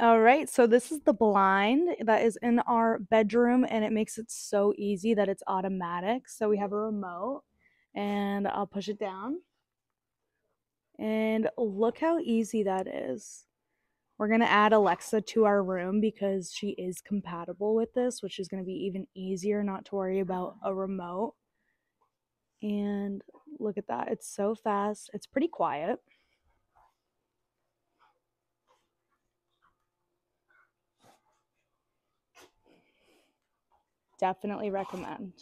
All right, so this is the blind that is in our bedroom and it makes it so easy that it's automatic. So we have a remote and I'll push it down. And look how easy that is. We're going to add Alexa to our room because she is compatible with this, which is going to be even easier not to worry about a remote. And look at that. It's so fast. It's pretty quiet. Definitely recommend.